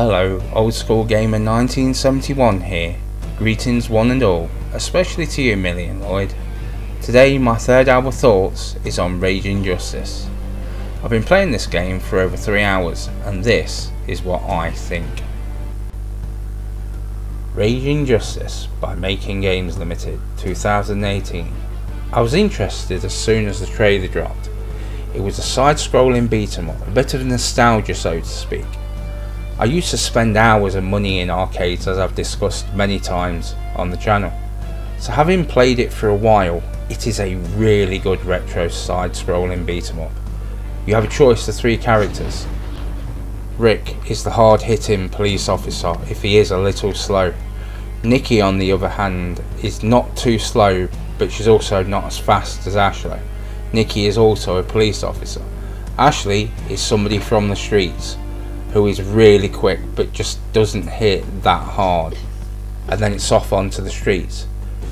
Hello, Old Skool Gamer 1971 here. Greetings one and all, especially to you Million Lloyd. Today my third hour thoughts is on Raging Justice. I've been playing this game for over 3 hours and this is what I think. Raging Justice by MakinGames Limited 2018. I was interested as soon as the trailer dropped. It was a side-scrolling beat 'em up, a bit of nostalgia so to speak. I used to spend hours and money in arcades as I've discussed many times on the channel. So having played it for a while, it is a really good retro side-scrolling beat 'em up. You have a choice of three characters. Rick is the hard-hitting police officer if he is a little slow. Nikki on the other hand is not too slow but she's also not as fast as Ashley. Nikki is also a police officer. Ashley is somebody from the streets who is really quick but just doesn't hit that hard. And then it's off onto the streets.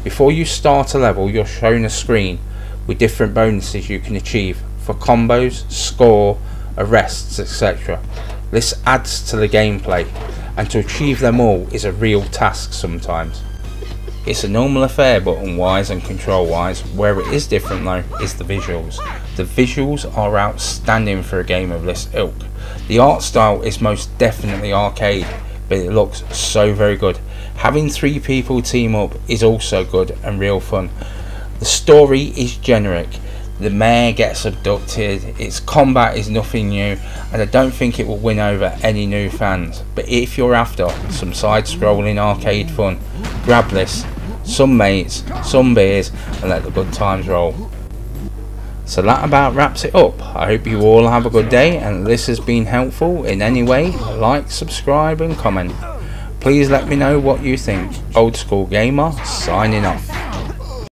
Before you start a level, you're shown a screen with different bonuses you can achieve for combos, score, arrests, etc. This adds to the gameplay, and to achieve them all is a real task sometimes. It's a normal affair button wise and control wise, where it is different though is the visuals. The visuals are outstanding for a game of this ilk. The art style is most definitely arcade, but it looks so very good. Having three people team up is also good and real fun. The story is generic. The mayor gets abducted, its combat is nothing new, and I don't think it will win over any new fans. But if you're after some side scrolling arcade fun, grab this some mates, some beers, and let the good times roll. So that about wraps it up. I hope you all have a good day and this has been helpful in any way. Like, subscribe and comment. Please let me know what you think. Old Skool Gamer signing off.